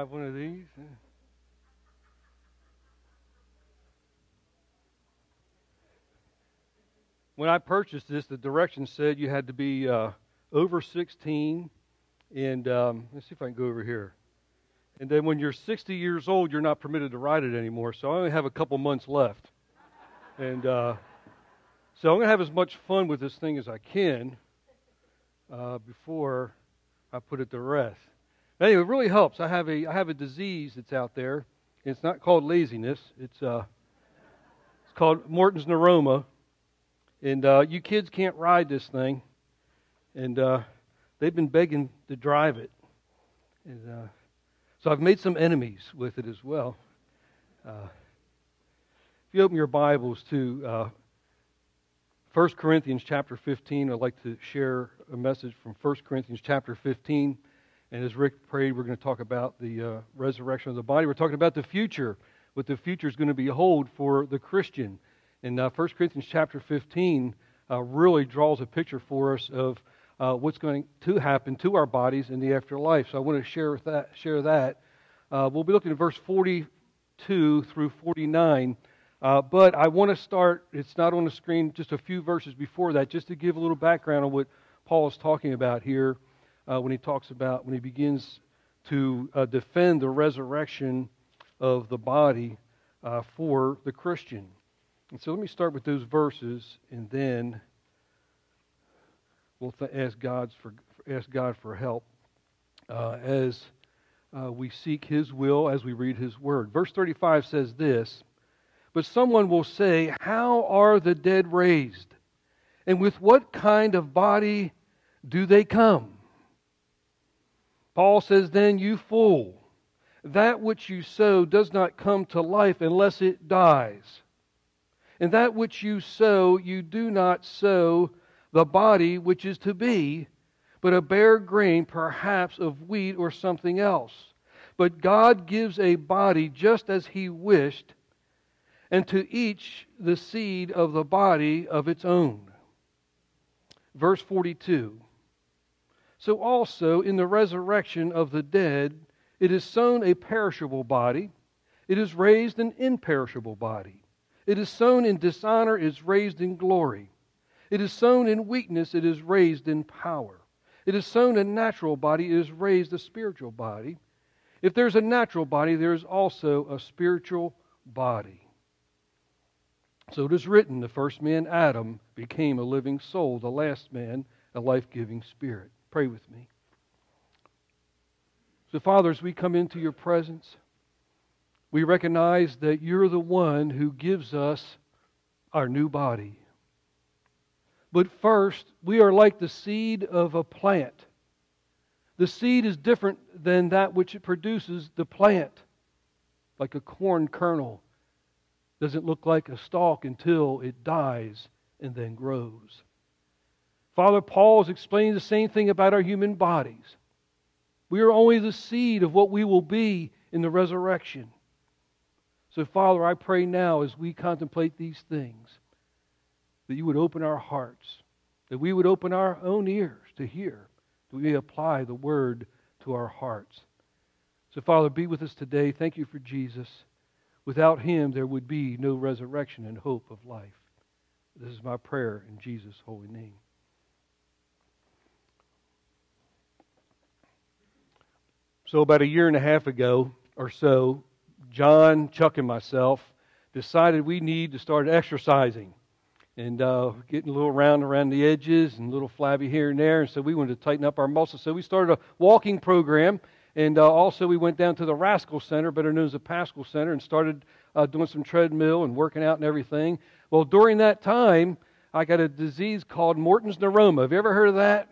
drive one of these. When I purchased this, the directions said you had to be uh, over 16, and um, let's see if I can go over here. And then when you're 60 years old, you're not permitted to ride it anymore. So I only have a couple months left, and uh, so I'm going to have as much fun with this thing as I can uh, before I put it to rest. Anyway, it really helps. I have a I have a disease that's out there. It's not called laziness. It's uh, it's called Morton's neuroma, and uh, you kids can't ride this thing, and uh, they've been begging to drive it, and uh, so I've made some enemies with it as well. Uh, if you open your Bibles to uh, 1 Corinthians chapter 15, I'd like to share a message from 1 Corinthians chapter 15. And as Rick prayed, we're going to talk about the uh, resurrection of the body. We're talking about the future, what the future is going to behold for the Christian. And uh, 1 Corinthians chapter 15 uh, really draws a picture for us of uh, what's going to happen to our bodies in the afterlife. So I want to share that. Share that. Uh, we'll be looking at verse 42 through 49. Uh, but I want to start, it's not on the screen, just a few verses before that, just to give a little background on what Paul is talking about here uh, when he talks about, when he begins to uh, defend the resurrection of the body uh, for the Christian. And so let me start with those verses, and then we'll th- ask, God's for, ask God for help uh, as uh, we seek His will, as we read His Word. Verse 35 says this But someone will say, How are the dead raised? And with what kind of body do they come? Paul says, Then you fool, that which you sow does not come to life unless it dies. And that which you sow, you do not sow the body which is to be, but a bare grain, perhaps of wheat or something else. But God gives a body just as He wished, and to each the seed of the body of its own. Verse 42 So also in the resurrection of the dead, it is sown a perishable body, it is raised an imperishable body. It is sown in dishonor, it is raised in glory. It is sown in weakness, it is raised in power. It is sown a natural body, it is raised a spiritual body. If there's a natural body, there is also a spiritual body. So it is written the first man, Adam, became a living soul, the last man, a life giving spirit. Pray with me. So, Father, as we come into your presence, we recognize that you're the one who gives us our new body. But first, we are like the seed of a plant. The seed is different than that which it produces, the plant, like a corn kernel. Doesn't look like a stalk until it dies and then grows. Father Paul is explaining the same thing about our human bodies. We are only the seed of what we will be in the resurrection. So, Father, I pray now as we contemplate these things that you would open our hearts, that we would open our own ears to hear, that we may apply the word to our hearts. So, Father, be with us today. Thank you for Jesus. Without him, there would be no resurrection and hope of life. This is my prayer in Jesus' holy name. So, about a year and a half ago or so, John, Chuck, and myself decided we need to start exercising and uh, getting a little round around the edges and a little flabby here and there. And so we wanted to tighten up our muscles. So we started a walking program. And uh, also, we went down to the Rascal Center, better known as the Pascal Center, and started uh, doing some treadmill and working out and everything. Well, during that time, I got a disease called Morton's neuroma. Have you ever heard of that?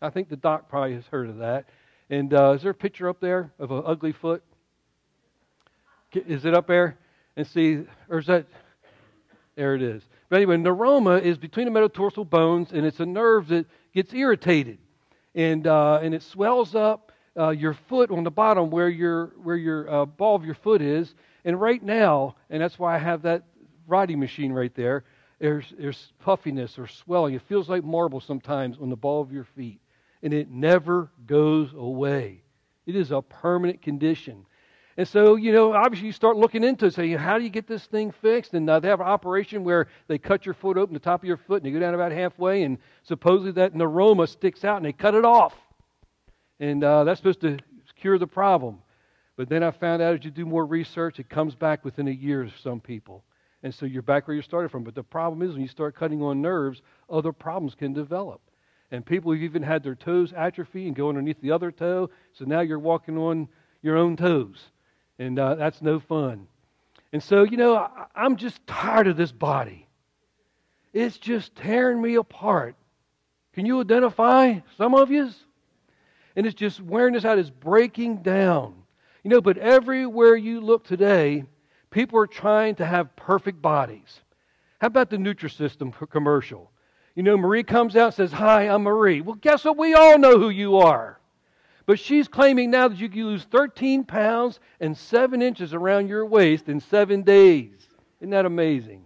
I think the doc probably has heard of that. And uh, is there a picture up there of an ugly foot? Is it up there? And see, or is that? There it is. But anyway, neuroma is between the metatarsal bones, and it's a nerve that gets irritated, and uh, and it swells up uh, your foot on the bottom where your where your uh, ball of your foot is. And right now, and that's why I have that riding machine right there. There's there's puffiness or swelling. It feels like marble sometimes on the ball of your feet, and it never goes away. It is a permanent condition. And so, you know, obviously you start looking into it, saying, how do you get this thing fixed? And uh, they have an operation where they cut your foot open, the top of your foot, and you go down about halfway, and supposedly that neuroma sticks out, and they cut it off. And uh, that's supposed to cure the problem. But then I found out as you do more research, it comes back within a year for some people. And so you're back where you started from. But the problem is when you start cutting on nerves, other problems can develop. And people have even had their toes atrophy and go underneath the other toe. So now you're walking on your own toes and uh, that's no fun. And so, you know, I, I'm just tired of this body. It's just tearing me apart. Can you identify some of you? And it's just wearing us out. It's breaking down. You know, but everywhere you look today, people are trying to have perfect bodies. How about the Nutrisystem commercial? You know, Marie comes out and says, Hi, I'm Marie. Well, guess what? We all know who you are. But she's claiming now that you can lose 13 pounds and 7 inches around your waist in seven days. Isn't that amazing?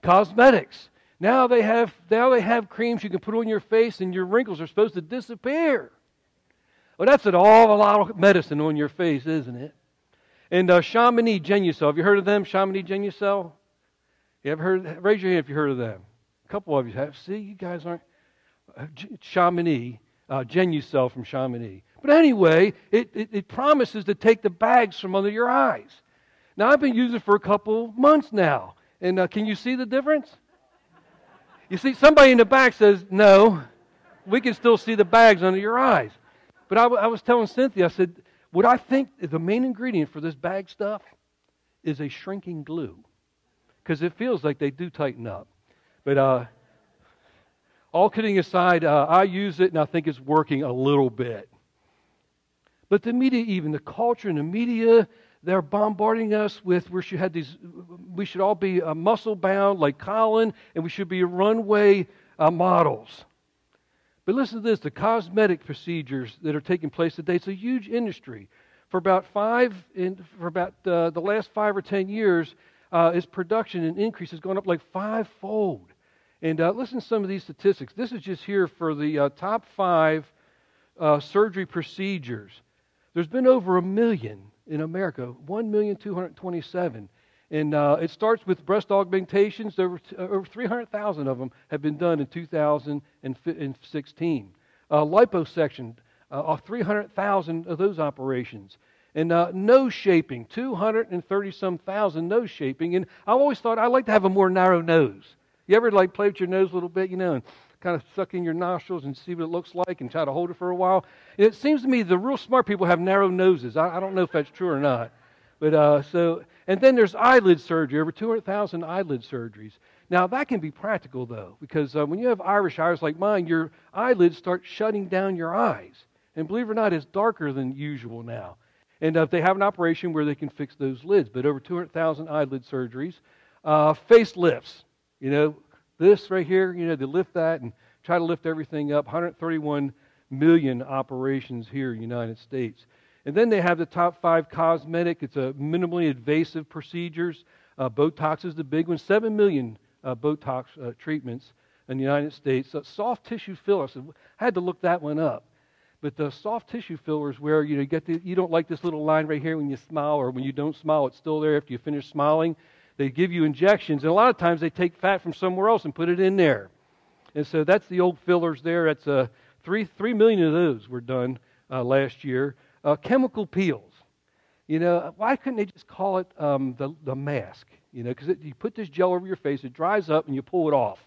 Cosmetics. Now they have now they have creams you can put on your face and your wrinkles are supposed to disappear. Well, that's an all a lot of medicine on your face, isn't it? And uh, Chamonix Genucel. Have you heard of them? Chamonix Genucel. You ever heard? Raise your hand if you heard of them. A couple of you have. See, you guys aren't. Uh, Chamonix uh, Genucel from Chamonix. But anyway, it, it, it, promises to take the bags from under your eyes. Now, I've been using it for a couple months now. And uh, can you see the difference? You see, somebody in the back says, no, we can still see the bags under your eyes. But I, w- I was telling Cynthia, I said, what I think the main ingredient for this bag stuff is a shrinking glue. Because it feels like they do tighten up. But uh, all kidding aside, uh, I use it and I think it's working a little bit. But the media, even the culture and the media, they're bombarding us with we should have these. We should all be uh, muscle bound like Colin, and we should be runway uh, models. But listen to this: the cosmetic procedures that are taking place today. It's a huge industry. For about five, in, for about uh, the last five or ten years, uh, its production and increase has gone up like fivefold. And uh, listen to some of these statistics. This is just here for the uh, top five uh, surgery procedures. There's been over a million in America, 1,227. And uh, it starts with breast augmentations. Uh, over 300,000 of them have been done in 2016. Uh, liposuction, 300,000 of those operations. And nose shaping, 230 some thousand nose shaping. And I always thought I'd like to have a more narrow nose. You ever like play with your nose a little bit, you know, and kind of suck in your nostrils and see what it looks like and try to hold it for a while? It seems to me the real smart people have narrow noses. I, I don't know if that's true or not. But uh, so, and then there's eyelid surgery, over 200,000 eyelid surgeries. Now, that can be practical, though, because uh, when you have Irish eyes like mine, your eyelids start shutting down your eyes. And believe it or not, it's darker than usual now. And uh, they have an operation where they can fix those lids, but over 200,000 eyelid surgeries. Uh, facelifts. You know, this right here, you know, they lift that and try to lift everything up. 131 million operations here in the United States. And then they have the top five cosmetic. It's a minimally invasive procedures. Uh, Botox is the big one. Seven million uh, Botox uh, treatments in the United States. soft tissue fillers. I had to look that one up. But the soft tissue fillers, where you know you get the, you don't like this little line right here when you smile, or when you don't smile, it's still there after you finish smiling. They give you injections, and a lot of times they take fat from somewhere else and put it in there. And so that's the old fillers there. That's uh, three, three million of those were done uh, last year. Uh, chemical peels. You know, why couldn't they just call it um, the, the mask? You know, because you put this gel over your face, it dries up, and you pull it off.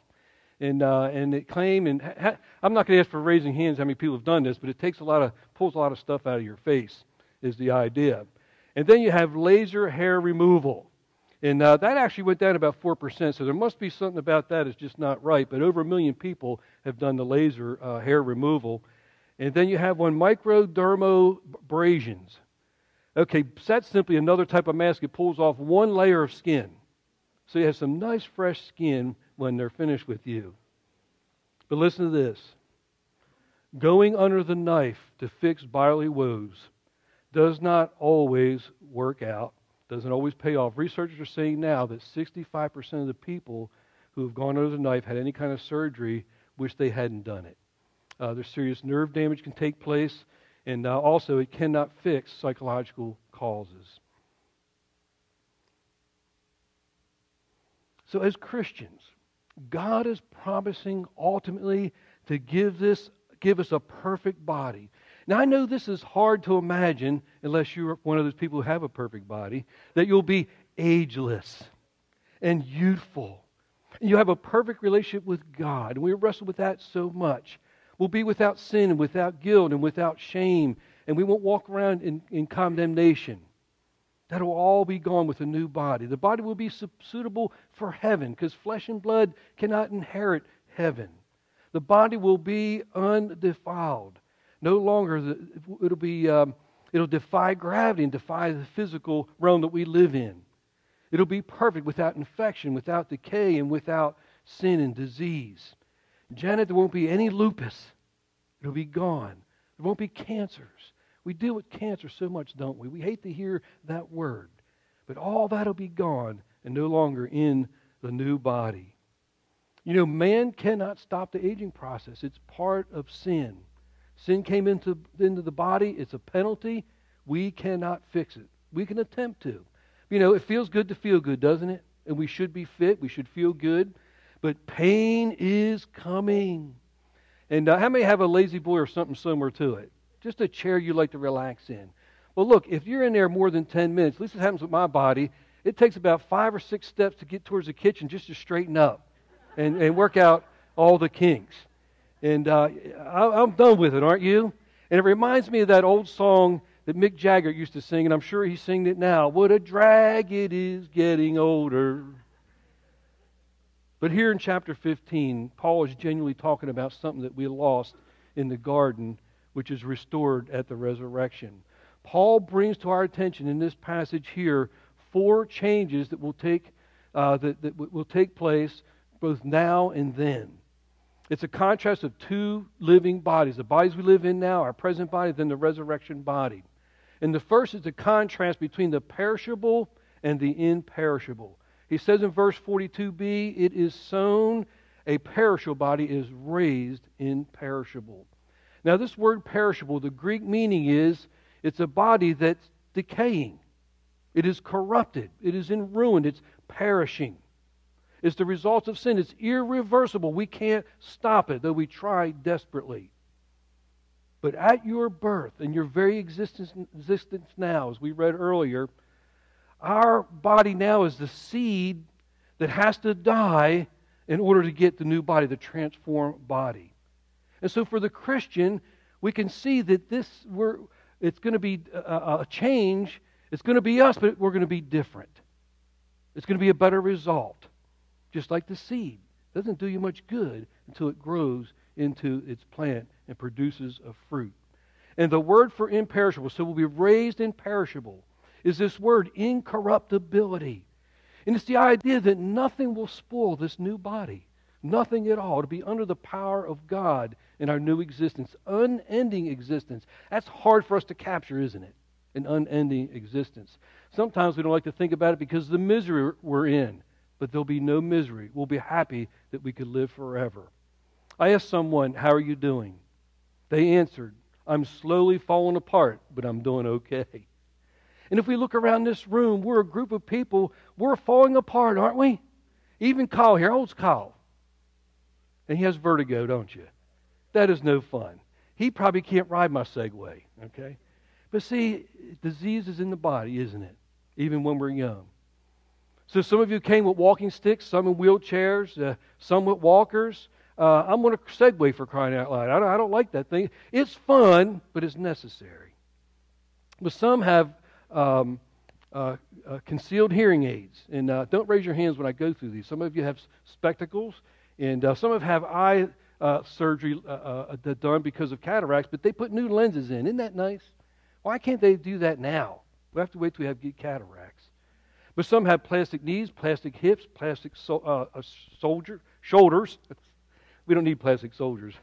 And, uh, and it claim, and ha- I'm not going to ask for raising hands how many people have done this, but it takes a lot of, pulls a lot of stuff out of your face, is the idea. And then you have laser hair removal. And uh, that actually went down about 4%, so there must be something about that that's just not right. But over a million people have done the laser uh, hair removal. And then you have one microdermabrasions. Okay, that's simply another type of mask. It pulls off one layer of skin. So you have some nice fresh skin when they're finished with you. But listen to this going under the knife to fix bodily woes does not always work out doesn't always pay off. Researchers are saying now that 65% of the people who have gone under the knife had any kind of surgery wish they hadn't done it. Uh, there's serious nerve damage can take place, and uh, also it cannot fix psychological causes. So, as Christians, God is promising ultimately to give this give us a perfect body. Now I know this is hard to imagine unless you're one of those people who have a perfect body that you'll be ageless and youthful. You have a perfect relationship with God. And we wrestle with that so much. We'll be without sin and without guilt and without shame, and we won't walk around in, in condemnation. That will all be gone with a new body. The body will be suitable for heaven because flesh and blood cannot inherit heaven. The body will be undefiled. No longer, the, it'll be, um, it'll defy gravity and defy the physical realm that we live in. It'll be perfect without infection, without decay, and without sin and disease. Janet, there won't be any lupus. It'll be gone. There won't be cancers. We deal with cancer so much, don't we? We hate to hear that word. But all that'll be gone and no longer in the new body. You know, man cannot stop the aging process. It's part of sin. Sin came into, into the body, it's a penalty. We cannot fix it. We can attempt to. You know, it feels good to feel good, doesn't it? And we should be fit, we should feel good. But pain is coming. And uh, how many have a La-Z-Boy or something similar to it? Just a chair you like to relax in. Well, look, if you're in there more than 10 minutes, at least it happens with my body, it takes about five or six steps to get towards the kitchen just to straighten up and, and work out all the kinks. And uh, I, I'm done with it, aren't you? And it reminds me of that old song that Mick Jagger used to sing, and I'm sure he's singing it now. What a drag it is getting older. But here in chapter 15, Paul is genuinely talking about something that we lost in the garden which is restored at the resurrection. Paul brings to our attention in this passage here four changes that will take, uh, that, that will take place both now and then. It's a contrast of two living bodies the bodies we live in now, our present body, then the resurrection body. And the first is the contrast between the perishable and the imperishable. He says in verse 42b, it is sown, a perishable body is raised imperishable. Now, this word perishable, the Greek meaning is it's a body that's decaying, it is corrupted, it is in ruin, it's perishing. It's the result of sin. It's irreversible. We can't stop it, though we try desperately. But at your birth and your very existence, existence now, as we read earlier, our body now is the seed that has to die in order to get the new body, the transformed body. And so for the Christian, we can see that this we're, it's going to be a, a change. It's going to be us, but we're going to be different. It's going to be a better result. Just like the seed. It doesn't do you much good until it grows into its plant and produces a fruit. And the word for imperishable, so we'll be raised imperishable, is this word incorruptibility. And it's the idea that nothing will spoil this new body. Nothing at all. To be under the power of God in our new existence, unending existence. That's hard for us to capture, isn't it? An unending existence. Sometimes we don't like to think about it because of the misery we're in, but there'll be no misery. We'll be happy that we could live forever. I asked someone, How are you doing? They answered, I'm slowly falling apart, but I'm doing okay. And if we look around this room, we're a group of people, we're falling apart, aren't we? Even Kyle here, old Kyle. And he has vertigo, don't you? That is no fun. He probably can't ride my Segway, okay? But see, disease is in the body, isn't it? Even when we're young. So some of you came with walking sticks, some in wheelchairs, uh, some with walkers. Uh, I'm going to Segway for crying out loud. I don't, I don't like that thing. It's fun, but it's necessary. But some have um, uh, uh, concealed hearing aids. And uh, don't raise your hands when I go through these. Some of you have spectacles, and uh, some of have eye uh, surgery uh, uh, done because of cataracts, but they put new lenses in. Isn't that nice? Why can't they do that now? We have to wait till we have cataracts. But some have plastic knees, plastic hips, plastic so, uh, uh, soldier shoulders. we don't need plastic soldiers.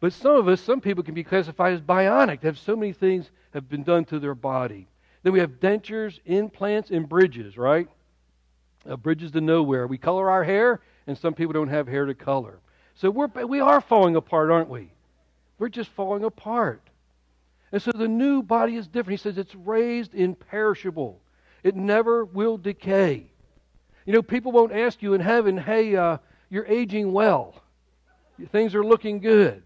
But some of us, some people can be classified as bionic. They have so many things have been done to their body. Then we have dentures, implants, and bridges, right? Uh, bridges to nowhere. We color our hair, and some people don't have hair to color. So we're, we are falling apart, aren't we? We're just falling apart. And so the new body is different. He says it's raised imperishable, it never will decay. You know, people won't ask you in heaven, hey, uh, you're aging well. Things are looking good.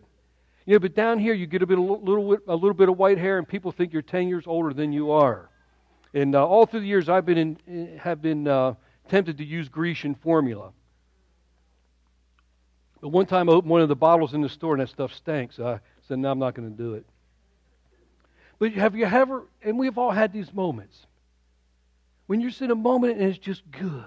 You know, but down here you get a bit, a little, a little bit of white hair, and people think you're 10 years older than you are. And uh, all through the years, I've been in, have been uh, tempted to use Grecian formula. But one time I opened one of the bottles in the store, and that stuff stank. So I said, "No, I'm not going to do it." But have you ever? And we've all had these moments when you're in a moment and it's just good.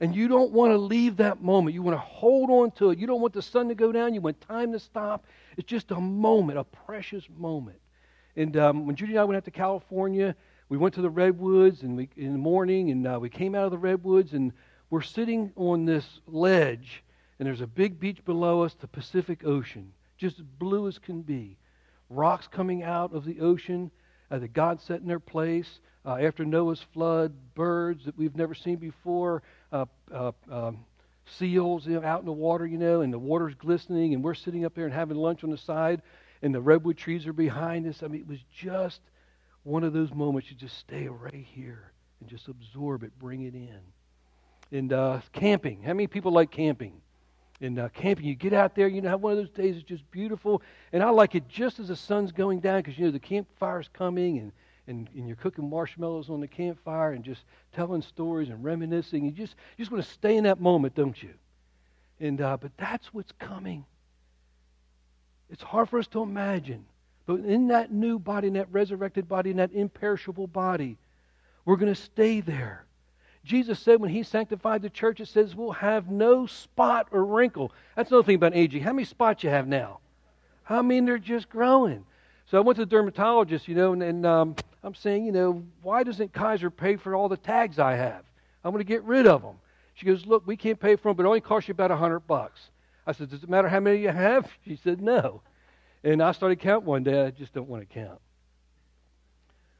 And you don't want to leave that moment. You want to hold on to it. You don't want the sun to go down. You want time to stop. It's just a moment, a precious moment. And um, when Judy and I went out to California, we went to the redwoods and we, in the morning, and uh, we came out of the redwoods, and we're sitting on this ledge, and there's a big beach below us, the Pacific Ocean, just blue as can be. Rocks coming out of the ocean uh, that God set in their place uh, after Noah's flood, birds that we've never seen before, uh, uh, um, seals you know, out in the water, you know, and the water's glistening, and we're sitting up there and having lunch on the side, and the redwood trees are behind us. I mean, it was just one of those moments you just stay right here and just absorb it, bring it in. And uh, camping. How many people like camping? And uh, camping, you get out there, you know, have one of those days it's just beautiful. And I like it just as the sun's going down because, you know, the campfire's coming and and, and you're cooking marshmallows on the campfire and just telling stories and reminiscing. You just, you just want to stay in that moment, don't you? And, uh, but that's what's coming. It's hard for us to imagine. But in that new body, in that resurrected body, in that imperishable body, we're going to stay there. Jesus said when he sanctified the church, it says we'll have no spot or wrinkle. That's another thing about aging. How many spots you have now? I mean, they're just growing. So I went to the dermatologist, you know, and, and um, I'm saying, you know, why doesn't Kaiser pay for all the tags I have? I'm going to get rid of them. She goes, look, we can't pay for them, but it only costs you about a hundred bucks. I said, does it matter how many you have? She said, no. And I started counting one day. I just don't want to count.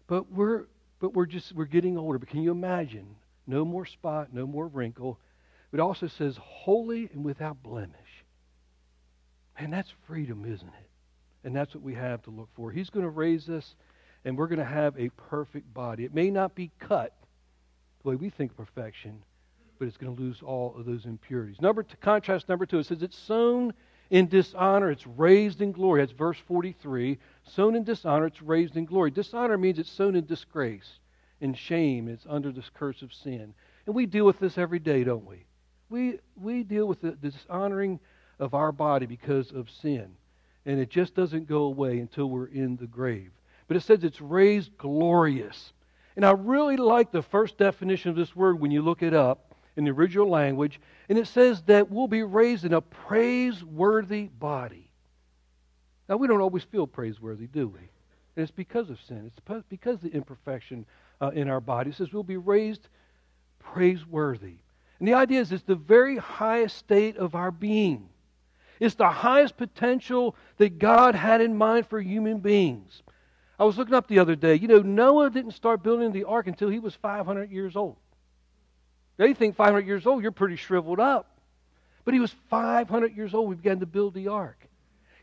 But we're, but we're just, we're getting older. But can you imagine? No more spot, no more wrinkle. But it also says holy and without blemish. And that's freedom, isn't it? And that's what we have to look for. He's going to raise us and we're going to have a perfect body. It may not be cut the way we think perfection, but it's going to lose all of those impurities. Number two, contrast number two, it says it's sown in dishonor, it's raised in glory. That's verse 43. Sown in dishonor, it's raised in glory. Dishonor means it's sown in disgrace, in shame. It's under this curse of sin. And we deal with this every day, don't we? We, we deal with the dishonoring of our body because of sin. And it just doesn't go away until we're in the grave but it says it's raised glorious. And I really like the first definition of this word when you look it up in the original language. And it says that we'll be raised in a praiseworthy body. Now, we don't always feel praiseworthy, do we? And it's because of sin. It's because of the imperfection uh, in our body. It says we'll be raised praiseworthy. And the idea is it's the very highest state of our being. It's the highest potential that God had in mind for human beings. I was looking up the other day. You know, Noah didn't start building the ark until he was 500 years old. They think 500 years old, you're pretty shriveled up. But he was 500 years old. We began to build the ark.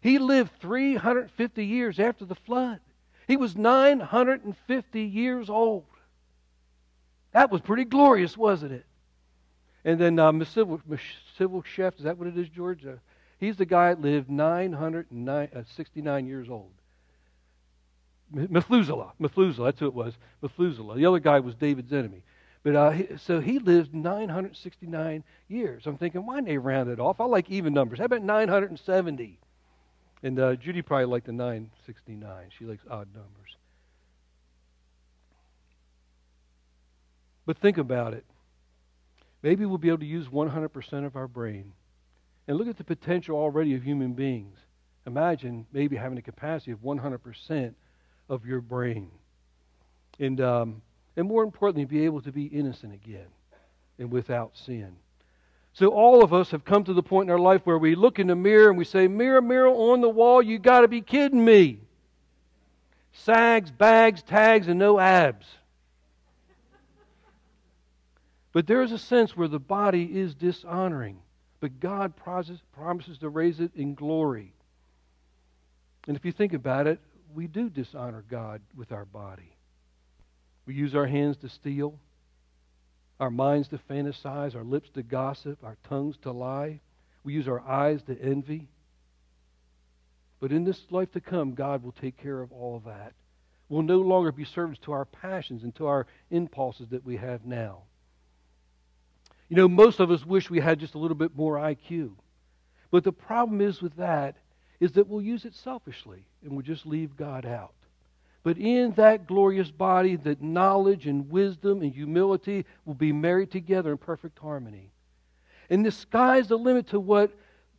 He lived 350 years after the flood. He was 950 years old. That was pretty glorious, wasn't it? And then uh, Civil Chef, is that what it is, George? Uh, he's the guy that lived 969 uh, years old. Methuselah. Methuselah, that's who it was. Methuselah. The other guy was David's enemy. But uh, so he lived 969 years. I'm thinking, why didn't they round it off? I like even numbers. How about 970? And uh, Judy probably liked the 969. She likes odd numbers. But think about it. Maybe we'll be able to use 100% of our brain. And look at the potential already of human beings. Imagine maybe having a capacity of 100% of your brain. And, um, and more importantly, be able to be innocent again and without sin. So all of us have come to the point in our life where we look in the mirror and we say, Mirror, mirror on the wall, you got to be kidding me. Sags, bags, tags, and no abs. But there is a sense where the body is dishonoring, but God promises, promises to raise it in glory. And if you think about it, we do dishonor God with our body. We use our hands to steal, our minds to fantasize, our lips to gossip, our tongues to lie. We use our eyes to envy. But in this life to come, God will take care of all of that. We'll no longer be servants to our passions and to our impulses that we have now. You know, most of us wish we had just a little bit more IQ. But the problem is with that is that we'll use it selfishly and we'll just leave God out. But in that glorious body, that knowledge and wisdom and humility will be married together in perfect harmony. And the sky's the limit to what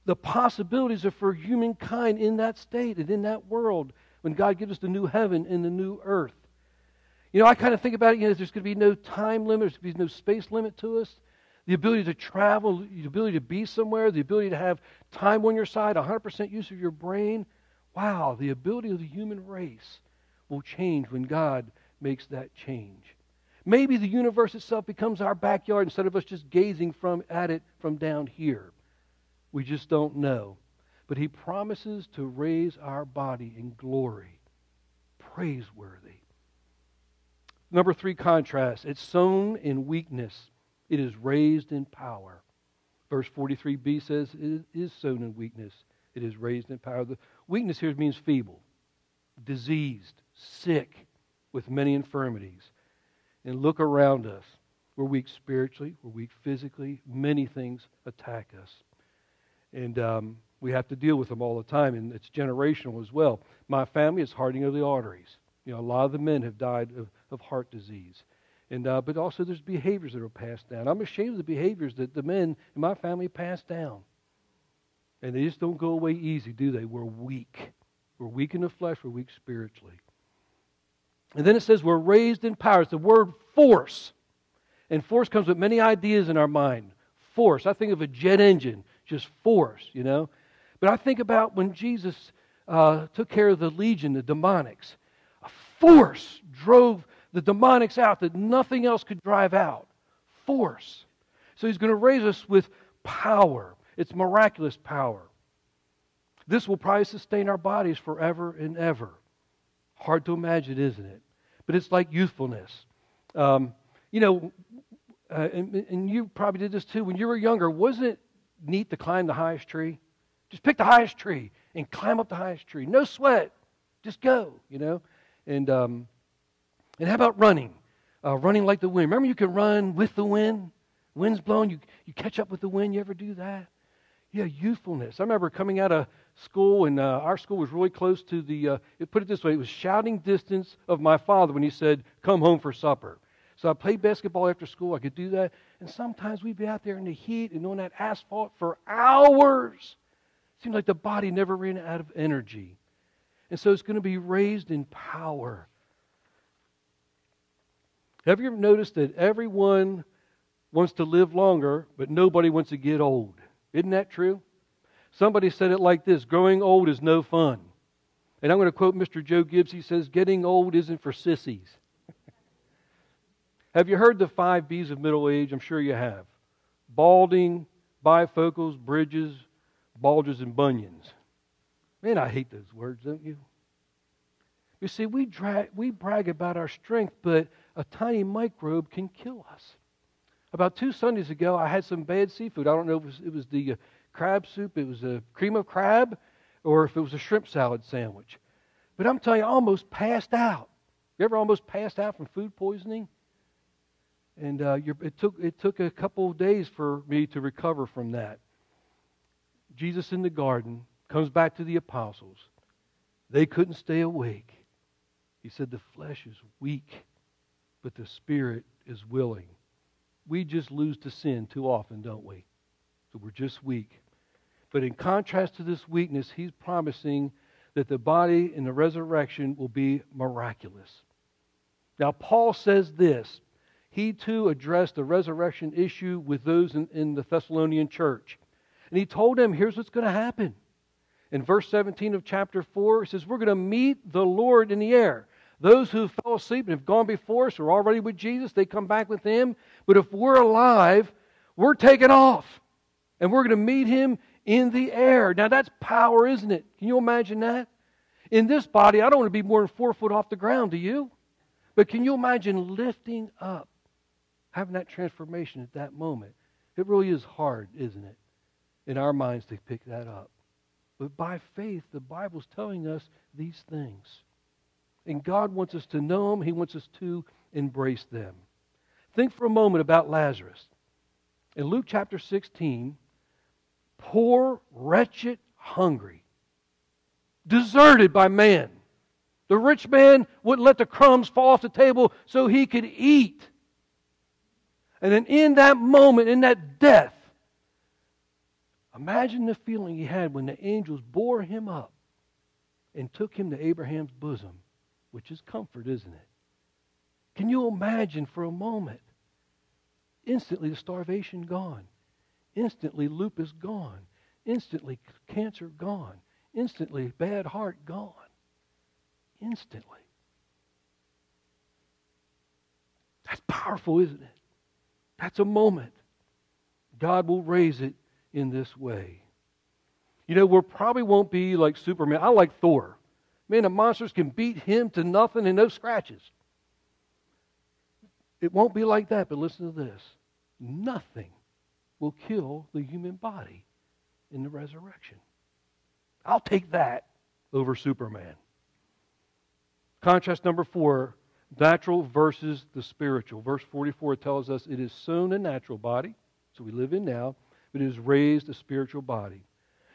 the possibilities are for humankind in that state and in that world when God gives us the new heaven and the new earth. You know, I kind of think about it, you know, there's going to be no time limit, there's going to be no space limit to us. The ability to travel, the ability to be somewhere, the ability to have time on your side, 100% use of your brain. Wow, the ability of the human race will change when God makes that change. Maybe the universe itself becomes our backyard instead of us just gazing from at it from down here. We just don't know. But he promises to raise our body in glory. Praiseworthy. Number three contrast. It's sown in weakness. It is raised in power. Verse 43b says it is sown in weakness. It is raised in power. The weakness here means feeble, diseased, sick, with many infirmities. And look around us. We're weak spiritually, we're weak physically. Many things attack us. And um, we have to deal with them all the time, and it's generational as well. My family is hardening of the arteries. You know, a lot of the men have died of, of heart disease. And, uh, but also there's behaviors that are passed down. I'm ashamed of the behaviors that the men in my family passed down. And they just don't go away easy, do they? We're weak. We're weak in the flesh, we're weak spiritually. And then it says we're raised in power. It's the word force. And force comes with many ideas in our mind. Force. I think of a jet engine, just force, you know. But I think about when Jesus uh, took care of the legion, the demonics. A force drove the demonics out that nothing else could drive out. Force. So he's going to raise us with power. It's miraculous power. This will probably sustain our bodies forever and ever. Hard to imagine, isn't it? But it's like youthfulness. Um, you know, uh, and, and you probably did this too. When you were younger, wasn't it neat to climb the highest tree? Just pick the highest tree and climb up the highest tree. No sweat. Just go, you know? And, um, and how about running? Uh, running like the wind. Remember, you can run with the wind. Wind's blowing, you, you catch up with the wind. You ever do that? Yeah, youthfulness. I remember coming out of school, and uh, our school was really close to the, uh, put it this way, it was shouting distance of my father when he said, Come home for supper. So I played basketball after school. I could do that. And sometimes we'd be out there in the heat and on that asphalt for hours. It seemed like the body never ran out of energy. And so it's going to be raised in power. Have you ever noticed that everyone wants to live longer, but nobody wants to get old? Isn't that true? Somebody said it like this growing old is no fun. And I'm going to quote Mr. Joe Gibbs. He says, Getting old isn't for sissies. have you heard the five B's of middle age? I'm sure you have balding, bifocals, bridges, bulges, and bunions. Man, I hate those words, don't you? You see, we, drag, we brag about our strength, but a tiny microbe can kill us. About two Sundays ago, I had some bad seafood. I don't know if it was, it was the uh, crab soup, it was a cream of crab, or if it was a shrimp salad sandwich. But I'm telling you, I almost passed out. You ever almost passed out from food poisoning? And uh, it, took, it took a couple of days for me to recover from that. Jesus in the garden comes back to the apostles. They couldn't stay awake. He said, The flesh is weak, but the spirit is willing. We just lose to sin too often, don't we? So we're just weak. But in contrast to this weakness, he's promising that the body in the resurrection will be miraculous. Now, Paul says this. He too addressed the resurrection issue with those in, in the Thessalonian church. And he told them, here's what's going to happen. In verse 17 of chapter 4, it says, We're going to meet the Lord in the air. Those who fell asleep and have gone before us are already with Jesus. They come back with him. But if we're alive, we're taken off. And we're going to meet him in the air. Now that's power, isn't it? Can you imagine that? In this body, I don't want to be more than four foot off the ground, do you? But can you imagine lifting up, having that transformation at that moment? It really is hard, isn't it, in our minds to pick that up. But by faith, the Bible's telling us these things. And God wants us to know them, He wants us to embrace them. Think for a moment about Lazarus. In Luke chapter 16, poor, wretched, hungry, deserted by man. The rich man wouldn't let the crumbs fall off the table so he could eat. And then in that moment, in that death, imagine the feeling he had when the angels bore him up and took him to Abraham's bosom, which is comfort, isn't it? Can you imagine for a moment? Instantly, the starvation gone. Instantly, lupus gone. Instantly, cancer gone. Instantly, bad heart gone. Instantly. That's powerful, isn't it? That's a moment. God will raise it in this way. You know, we probably won't be like Superman. I like Thor. Man, the monsters can beat him to nothing and no scratches. It won't be like that, but listen to this nothing will kill the human body in the resurrection. I'll take that over Superman. Contrast number four natural versus the spiritual. Verse 44 tells us it is sown a natural body, so we live in now, but it is raised a spiritual body.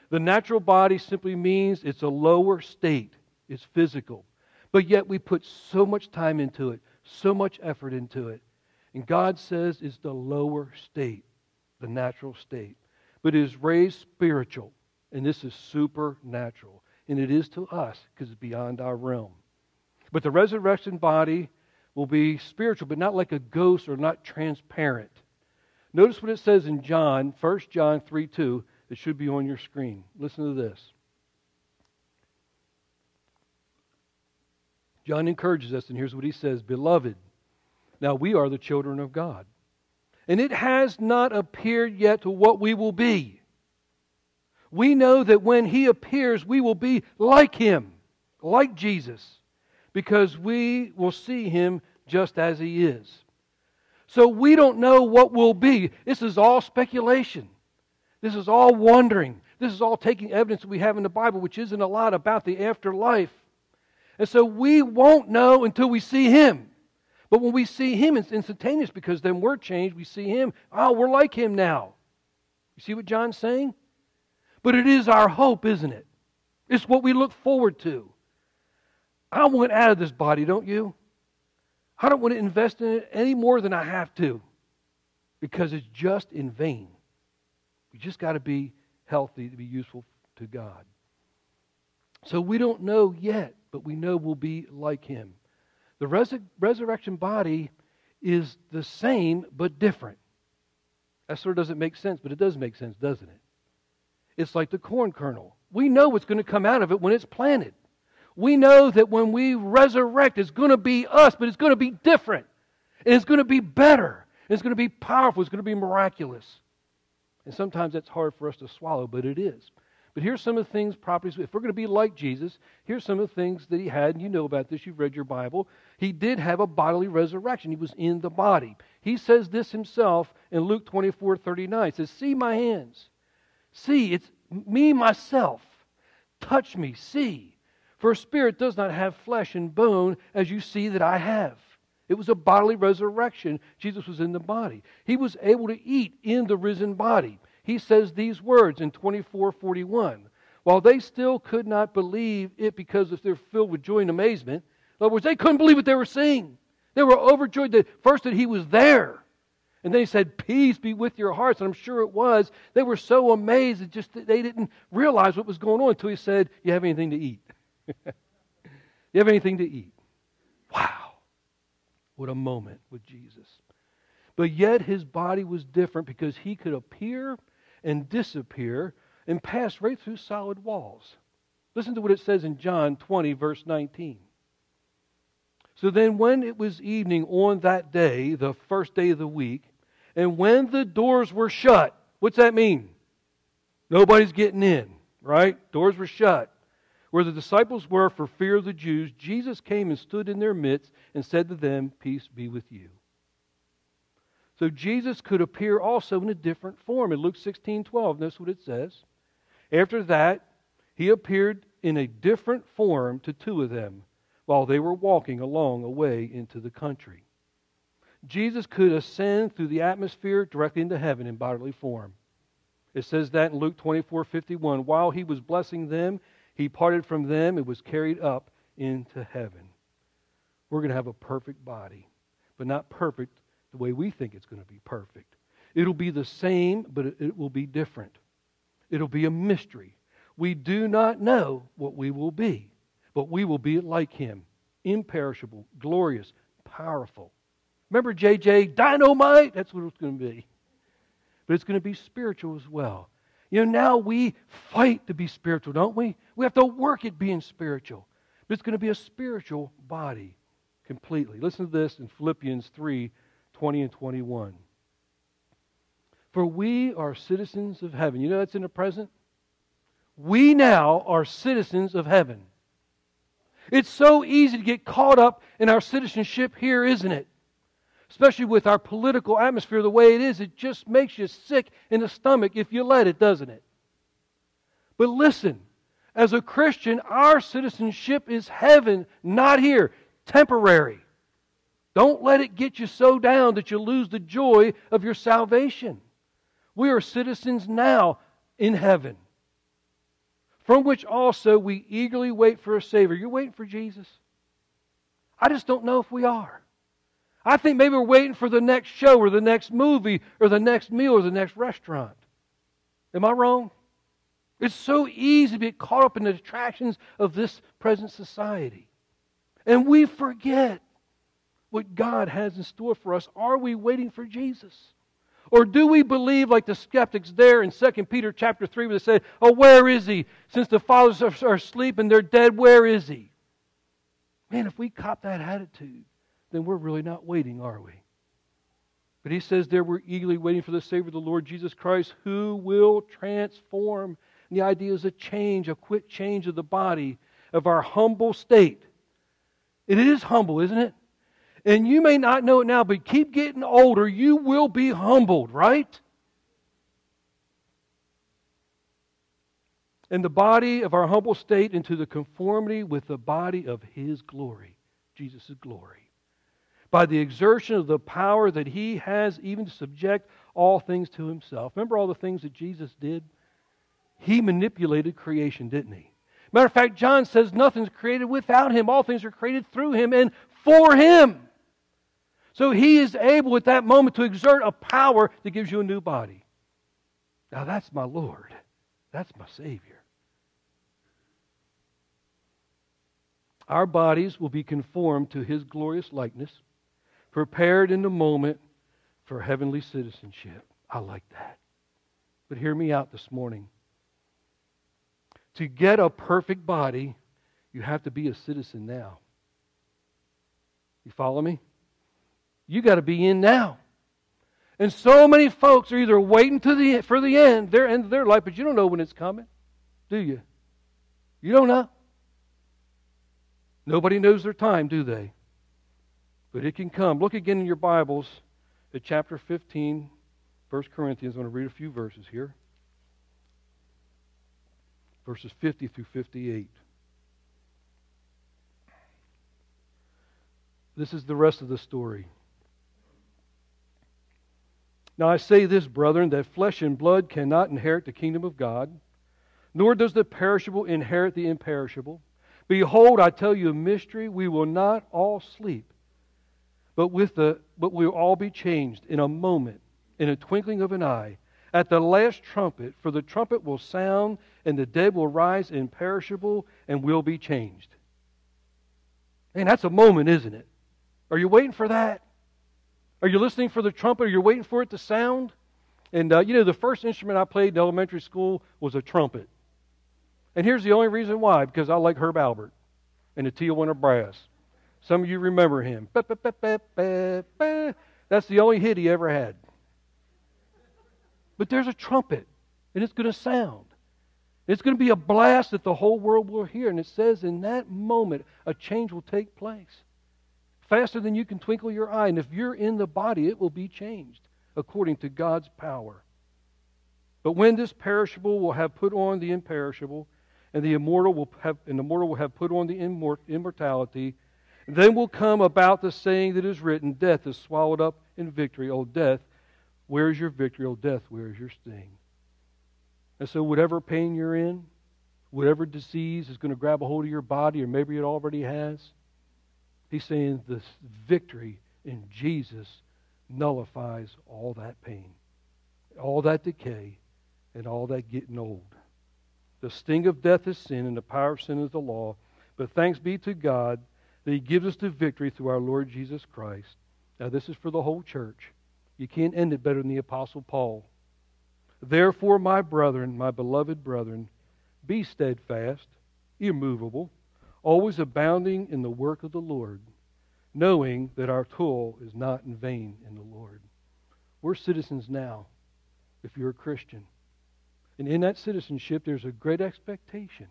The natural body simply means it's a lower state, it's physical. But yet we put so much time into it, so much effort into it. And God says it's the lower state, the natural state. But is raised spiritual, and this is supernatural. And it is to us because it's beyond our realm. But the resurrection body will be spiritual, but not like a ghost or not transparent. Notice what it says in John, 1 John 3 2. It should be on your screen. Listen to this. John encourages us, and here's what he says Beloved, now we are the children of God. And it has not appeared yet to what we will be. We know that when he appears, we will be like him, like Jesus, because we will see him just as he is. So we don't know what will be. This is all speculation. This is all wondering. This is all taking evidence that we have in the Bible, which isn't a lot about the afterlife. And so we won't know until we see him. But when we see him, it's instantaneous because then we're changed. We see him. Oh, we're like him now. You see what John's saying? But it is our hope, isn't it? It's what we look forward to. I want out of this body, don't you? I don't want to invest in it any more than I have to because it's just in vain. We just got to be healthy to be useful to God. So we don't know yet, but we know we'll be like him. The res- resurrection body is the same but different. That sort of doesn't make sense, but it does make sense, doesn't it? It's like the corn kernel. We know what's going to come out of it when it's planted. We know that when we resurrect, it's going to be us, but it's going to be different. And it's going to be better. And it's going to be powerful. It's going to be miraculous. And sometimes that's hard for us to swallow, but it is. But here's some of the things, properties, if we're going to be like Jesus, here's some of the things that he had, and you know about this, you've read your Bible. He did have a bodily resurrection, he was in the body. He says this himself in Luke 24 39. He says, See my hands. See, it's me, myself. Touch me, see. For a spirit does not have flesh and bone as you see that I have. It was a bodily resurrection. Jesus was in the body. He was able to eat in the risen body he says these words in 2441. While they still could not believe it because they're filled with joy and amazement, in other words, they couldn't believe what they were seeing. They were overjoyed that first that he was there. And then he said, Peace be with your hearts. And I'm sure it was. They were so amazed that just they didn't realize what was going on until he said, You have anything to eat? you have anything to eat? Wow. What a moment with Jesus. But yet his body was different because he could appear and disappear and pass right through solid walls. Listen to what it says in John 20, verse 19. So then, when it was evening on that day, the first day of the week, and when the doors were shut, what's that mean? Nobody's getting in, right? Doors were shut. where the disciples were for fear of the Jews, Jesus came and stood in their midst and said to them, Peace be with you. So Jesus could appear also in a different form. In Luke 16 12, notice what it says. After that, he appeared in a different form to two of them while they were walking along a way into the country. Jesus could ascend through the atmosphere directly into heaven in bodily form. It says that in Luke 24 51. While he was blessing them, he parted from them and was carried up into heaven. We're going to have a perfect body, but not perfect the way we think it's going to be perfect. It'll be the same, but it will be different. It'll be a mystery. We do not know what we will be, but we will be like him imperishable, glorious, powerful. Remember JJ, dynamite? That's what it's going to be. But it's going to be spiritual as well. You know, now we fight to be spiritual, don't we? We have to work at being spiritual. But it's going to be a spiritual body completely. Listen to this in Philippians 3 20 and 21. For we are citizens of heaven. You know that's in the present? We now are citizens of heaven. It's so easy to get caught up in our citizenship here, isn't it? Especially with our political atmosphere the way it is, it just makes you sick in the stomach if you let it, doesn't it? But listen, as a Christian, our citizenship is heaven, not here, temporary. Don't let it get you so down that you lose the joy of your salvation. We are citizens now in heaven, from which also we eagerly wait for a Savior. You're waiting for Jesus? I just don't know if we are. I think maybe we're waiting for the next show or the next movie or the next meal or the next restaurant. Am I wrong? It's so easy to get caught up in the attractions of this present society. And we forget what God has in store for us. Are we waiting for Jesus? Or do we believe like the skeptics there in 2 Peter chapter 3 where they say, Oh, where is he? Since the fathers are asleep and they're dead, where is he? Man, if we cop that attitude, then we're really not waiting, are we? But he says there we're eagerly waiting for the Savior, the Lord Jesus Christ, who will transform. And the idea is a change, a quick change of the body, of our humble state. It is humble, isn't it? And you may not know it now, but keep getting older, you will be humbled, right? And the body of our humble state into the conformity with the body of His glory, Jesus' glory by the exertion of the power that he has even to subject all things to himself. Remember all the things that Jesus did? He manipulated creation, didn't he? Matter of fact, John says nothing's created without him. All things are created through him and for him. So he is able at that moment to exert a power that gives you a new body. Now that's my Lord. That's my Savior. Our bodies will be conformed to his glorious likeness prepared in the moment for heavenly citizenship. I like that. But hear me out this morning. To get a perfect body, you have to be a citizen now. You follow me? You got to be in now. And so many folks are either waiting to the for the end, their end of their life, but you don't know when it's coming, do you? You don't know. Nobody knows their time, do they? But it can come. Look again in your Bibles at chapter 15, 1 Corinthians. I'm going to read a few verses here. Verses 50 through 58. This is the rest of the story. Now I say this, brethren, that flesh and blood cannot inherit the kingdom of God, nor does the perishable inherit the imperishable. Behold, I tell you a mystery. We will not all sleep but with the but we'll all be changed in a moment, in a twinkling of an eye, at the last trumpet, for the trumpet will sound, and the dead will rise imperishable, and will be changed. And that's a moment, isn't it? Are you waiting for that? Are you listening for the trumpet? Are you waiting for it to sound? And uh, you know, the first instrument I played in elementary school was a trumpet. And here's the only reason why because I like Herb Alpert and the Tijuana Brass. Some of you remember him. That's the only hit he ever had. But there's a trumpet, and it's going to sound. It's going to be a blast that the whole world will hear. And it says in that moment, a change will take place. Faster than you can twinkle your eye. And if you're in the body, it will be changed according to God's power. But when this perishable will have put on the imperishable, and the immortal will have and the mortal will have put on the immortality, then will come about the saying that is written, Death is swallowed up in victory. O death, where is your victory? O death, where is your sting? And so, whatever pain you're in, whatever disease is going to grab a hold of your body, or maybe it already has, he's saying this victory in Jesus nullifies all that pain, all that decay, and all that getting old. The sting of death is sin, and the power of sin is the law. But thanks be to God that He gives us the victory through our Lord Jesus Christ. Now, this is for the whole church. You can't end it better than the Apostle Paul. Therefore, my brethren, my beloved brethren, be steadfast, immovable, always abounding in the work of the Lord, knowing that our toil is not in vain in the Lord. We're citizens now, if you're a Christian. And in that citizenship, there's a great expectation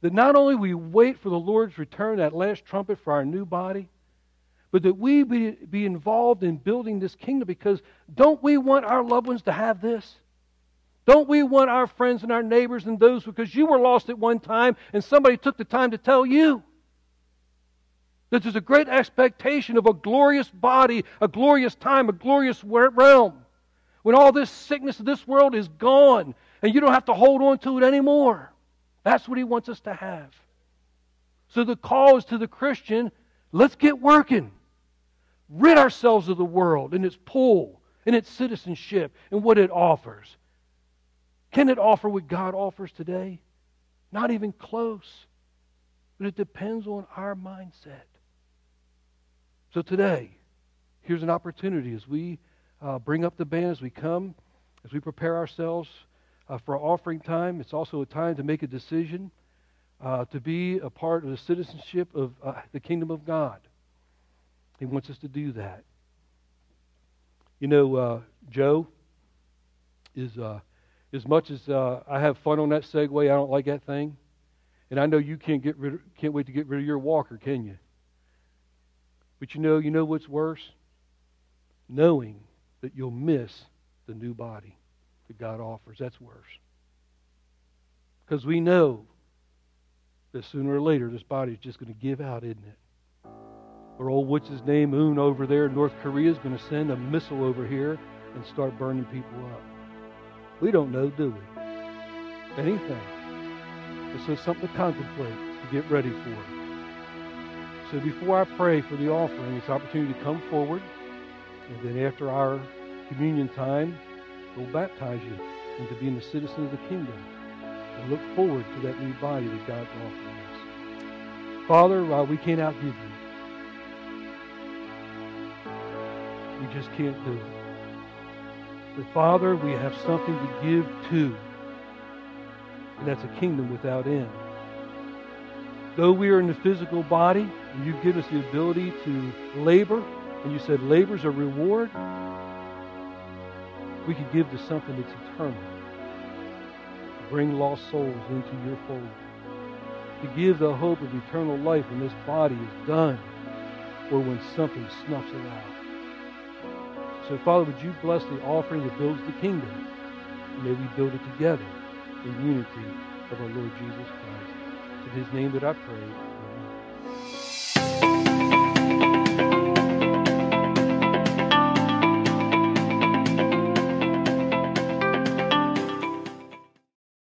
that not only we wait for the Lord's return, that last trumpet for our new body, but that we be, be involved in building this kingdom because don't we want our loved ones to have this? Don't we want our friends and our neighbors and those because you were lost at one time and somebody took the time to tell you? That there's a great expectation of a glorious body, a glorious time, a glorious realm. When all this sickness of this world is gone and you don't have to hold on to it anymore. That's what he wants us to have. So the call is to the Christian let's get working. Rid ourselves of the world and its pull and its citizenship and what it offers. Can it offer what God offers today? Not even close. But it depends on our mindset. So today, here's an opportunity as we uh, bring up the band, as we come, as we prepare ourselves uh, for offering time. It's also a time to make a decision uh, to be a part of the citizenship of uh, the kingdom of God. He wants us to do that. You know, uh, Joe is uh, as much as uh, I have fun on that Segway, I don't like that thing. And I know you can't get rid of, can't wait to get rid of your walker, can you? But you know, you know what's worse? Knowing that you'll miss the new body that God offers. That's worse. Because we know that sooner or later this body is just going to give out, isn't it? Or old what's his name, Un over there in North Korea is going to send a missile over here and start burning people up. We don't know, do we? Anything. It's just something to contemplate, to get ready for. So before I pray for the offering, it's an opportunity to come forward. And then after our communion time, we'll baptize you into being a citizen of the kingdom. And look forward to that new body that God's offering us. Father, while we can't outgive you, we just can't do it. But Father, we have something to give to, and that's a kingdom without end. Though we are in the physical body, and you give us the ability to labor, and you said labor's a reward, we could give to something that's eternal. To bring lost souls into your fold. To give the hope of eternal life when this body is done, or when something snuffs it out. So, Father, would you bless the offering that builds the kingdom? May we build it together in unity of our Lord Jesus Christ. In his name that I pray.